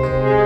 Bye.